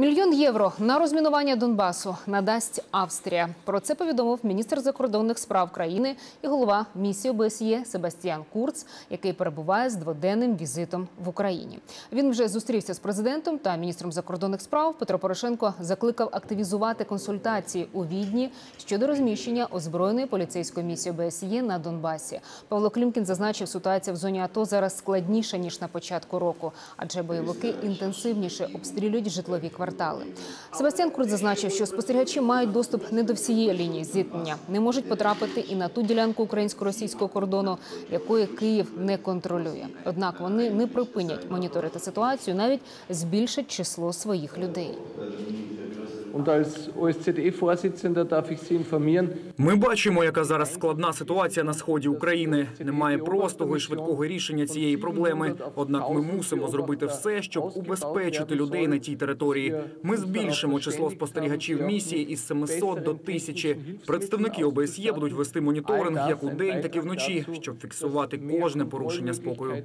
Мільйон євро на розмінування Донбасу надасть Австрія. Про це повідомив міністр закордонних справ країни і голова місії ОБСЄ Себастьян Курц, який перебуває з дводенним візитом в Україні. Він вже зустрівся з президентом та міністром закордонних справ. Петро Порошенко закликав активізувати консультації у Відні щодо розміщення озброєної поліцейської місії ОБСЄ на Донбасі. Павло Клімкін зазначив, ситуація в зоні АТО зараз складніша ніж на початку року, адже бойовики інтенсивніше обстрілюють житлові квартали. Себастьян Курт зазначив, що спостерігачі мають доступ не до всієї лінії зіткнення, не можуть потрапити і на ту ділянку українсько-російського кордону, якої Київ не контролює. Однак вони не припинять моніторити ситуацію, навіть збільшать число своїх людей. Und als Ми бачимо, яка зараз складна ситуація на сході України. Немає простого і швидкого рішення цієї проблеми. Однак ми мусимо зробити все, щоб убезпечити людей на тій території. Ми збільшимо число спостерігачів місії із 700 до 1000. Представники ОБСЄ будуть вести моніторинг як у день, так і вночі, щоб фіксувати кожне порушення спокою.